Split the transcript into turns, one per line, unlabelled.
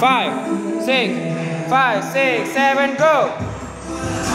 five, six, five, six, seven, go.